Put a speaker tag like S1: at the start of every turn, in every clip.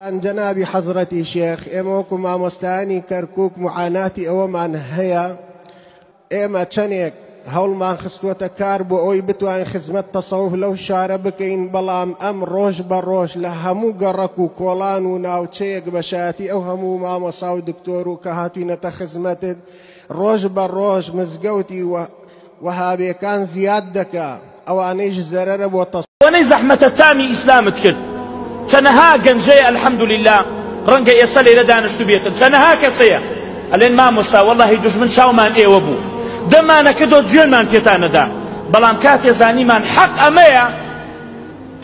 S1: جنابی حضرتی شێخ ئێمە وەکو مامۆستانی کەرکک معاناتی ئەوەمان هەیە ئێمە چەندێک هەوڵمان خستوەتە کار بۆ ئەوی بتوانین خزمەت تەسەوف لەو شارە بکەین بەڵام ئەم ڕۆژ بە ڕۆژ لە هەموو گەڕک و کۆڵان و ناوچەیەک بەشایەتی ئەو هەموو مامۆسا و دکتۆر و کە هاتوینەتە خزمەتت ڕۆژ بە ڕۆژ مزگەوتی وەهابیەکان زیاد دەکا ئەوانەیش زەرەرە بۆ تەس
S2: وەنەی زەحمەتە تامی ئیسلامت کرد چەنەها گەنجەیە الحەمدولله ڕەنگە ئێستا لێرە دانیشتو بێتن چەنەها کەسەیە ئەلێن مامۆستا وەڵی دژمن چاومان ئێوە بوو دەمانەکردۆ گوێنمان پێتانەدا بەڵام کاتێ زانیمان حەق ئەمەیە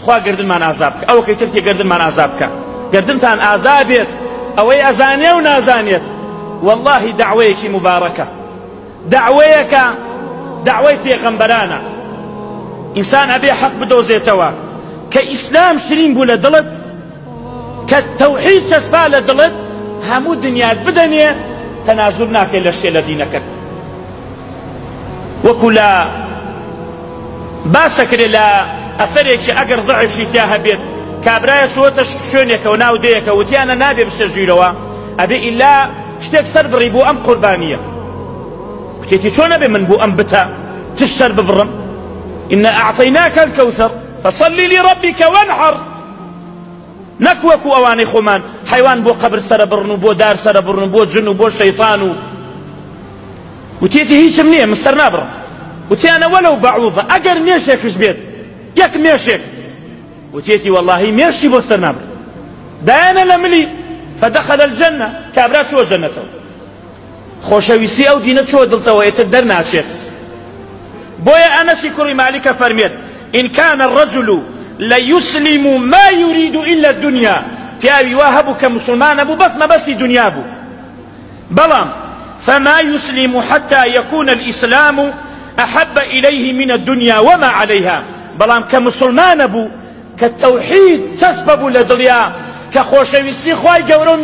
S2: خوا گردنمان ئازاب بکە ئەوە کەی ترکێ گردنمان ئازاب بکە گردنتان ئازابێت ئەوەی ئەزانێ و نازانێت والله دعوەیەکی مبارەکە دعوەیەکە دعوەی پێغەمبەرانە ئینسان ئەبێ حەق بدۆزێتەوە تەوحید چەسپا لە دڵت هەموو دنیات بدەنێ تەنازور ناکەی لە شتێ لە دینەکەت وەکو لە باسەکرێ لە ئەسەرێکی ئەگەر ضعفشی تیا هەبێت کابرایە چۆتە شوێنێکەوە ناو دەیەکە وتیانە نابێ بشە ژیرەوە ئەبێ ئیلا شتێک سەر بڕی بۆ ئەم قوربانیە وتێتی چۆن نەبێ من بۆ ئەم بتە تش سەر ببڕم إن أعطيناك الكوثر. فصل لربك وانحر. نەکوەکو ئەوانەی خۆمان حیوان بۆ قبر سرە بڕن و بۆ دار سرە بڕن بۆ جن و بۆ شەیطان و وتێتی هیچم نییە مستەر نابڕم وتیانە وەلەو بەعوضە ئەگەر مێشێکش بێت یەک مێشێک وتێتی واللهی مێشی بۆ سەر نابڕ دایانە لە ملی فدخل الجنة. کابرا چۆ جەنەتەوە خۆشەویستی ئەو دینە چۆ دڵتەوە ئێتر دەرناچێت بۆیە ئەنەسی کوڕی مالیکە فەرمێت إن كان الرجل ليسلم ما يريد إلا الدنيا پیاوی وا هەبوو کە مسلمانە بوو بەس مەبەستی دنیا بوو بەڵام فما يسلم حتى يكون الإسلام أحب إليه من الدنيا وما عليها. بەڵام کە مسلمانە بوو کە تەوحید چەسبە بوو لە دڵیا کە خۆشەویستی خوای گەورە و